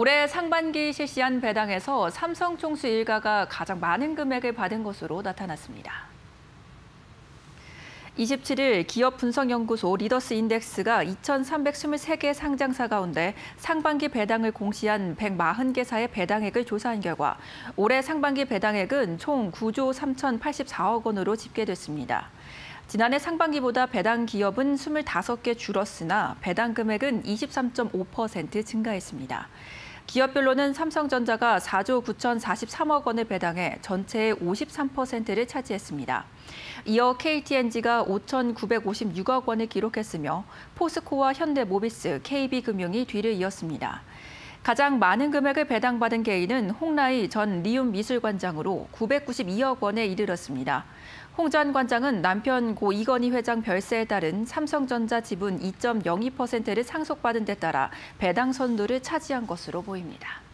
올해 상반기 실시한 배당에서 삼성 총수 일가가 가장 많은 금액을 받은 것으로 나타났습니다. 27일 기업 분석연구소 리더스 인덱스가 2,323개 상장사 가운데 상반기 배당을 공시한 140개사의 배당액을 조사한 결과 올해 상반기 배당액은 총 9조 3,084억 원으로 집계됐습니다. 지난해 상반기보다 배당 기업은 25개 줄었으나 배당 금액은 23.5% 증가했습니다. 기업별로는 삼성전자가 4조 9,043억 원을 배당해 전체의 53%를 차지했습니다. 이어 KTNG가 5,956억 원을 기록했으며 포스코와 현대모비스, KB금융이 뒤를 이었습니다. 가장 많은 금액을 배당받은 개인은 홍라이 전 리움 미술관장으로 992억 원에 이르렀습니다. 홍 전 관장은 남편 고 이건희 회장 별세에 따른 삼성전자 지분 2.02%를 상속받은 데 따라 배당 선두를 차지한 것으로 보입니다.